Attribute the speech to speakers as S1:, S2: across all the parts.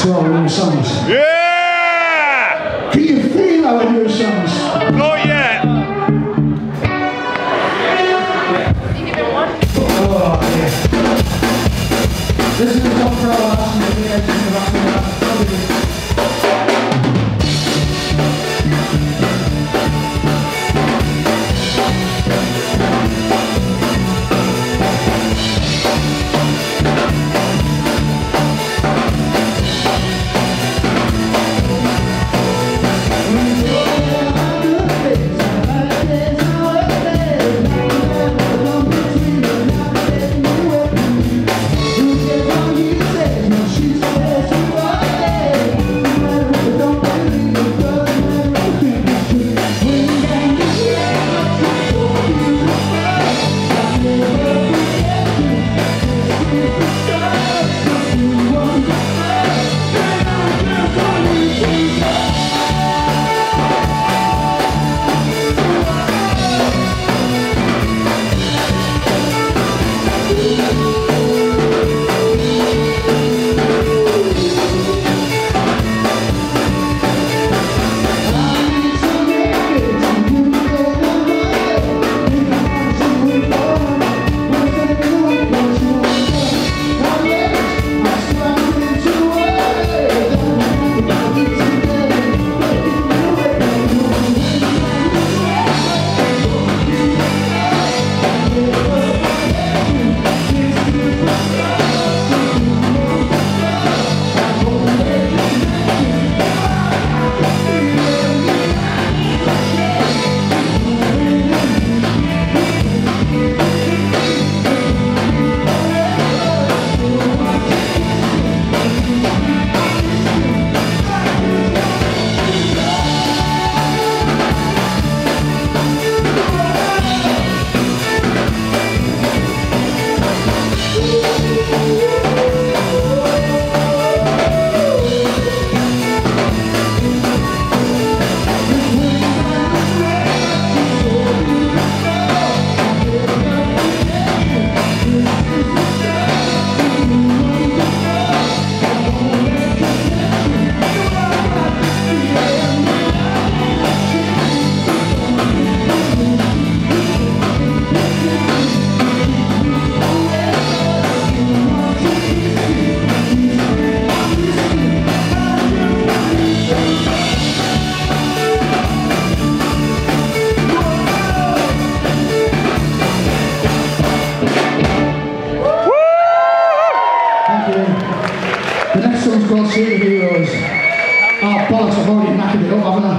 S1: to our new songs.
S2: Yeah!
S1: Can you feel our new songs?
S2: Not yet.
S1: Oh, yeah. This is the top for our last Superheroes. Oh, bollocks, I've already knackered it up, haven't I?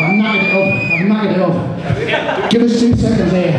S1: I've knackered it up. I've knackered it up. Give us two seconds here.